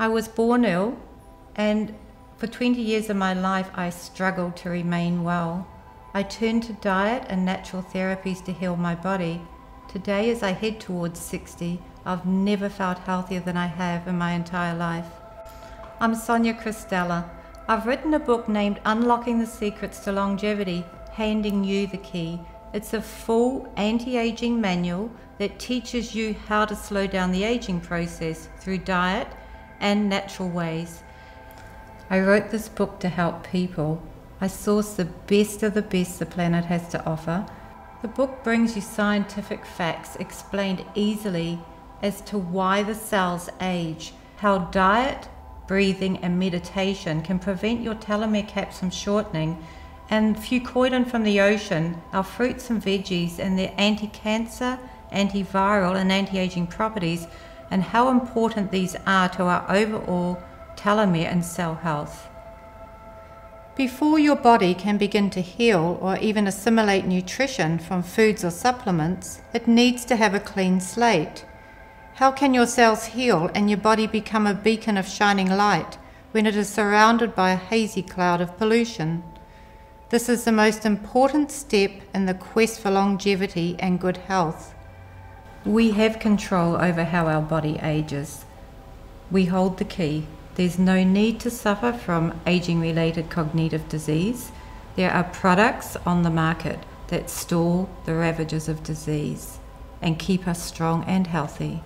I was born ill, and for 20 years of my life, I struggled to remain well. I turned to diet and natural therapies to heal my body. Today, as I head towards 60, I've never felt healthier than I have in my entire life. I'm Sonia Crystella. I've written a book named Unlocking the Secrets to Longevity, Handing You the Key. It's a full anti aging manual that teaches you how to slow down the aging process through diet and natural ways. I wrote this book to help people. I source the best of the best the planet has to offer. The book brings you scientific facts explained easily as to why the cells age, how diet, breathing, and meditation can prevent your telomere caps from shortening, and fucoidan from the ocean, our fruits and veggies, and their anti cancer, antiviral, and anti aging properties, and how important these are to our overall telomere and cell health. Before your body can begin to heal or even assimilate nutrition from foods or supplements, it needs to have a clean slate. How can your cells heal and your body become a beacon of shining light when it is surrounded by a hazy cloud of pollution? This is the most important step in the quest for longevity and good health. We have control over how our body ages. We hold the key. There's no need to suffer from aging related cognitive disease. There are products on the market that stall the ravages of disease and keep us strong and healthy.